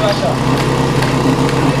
vai.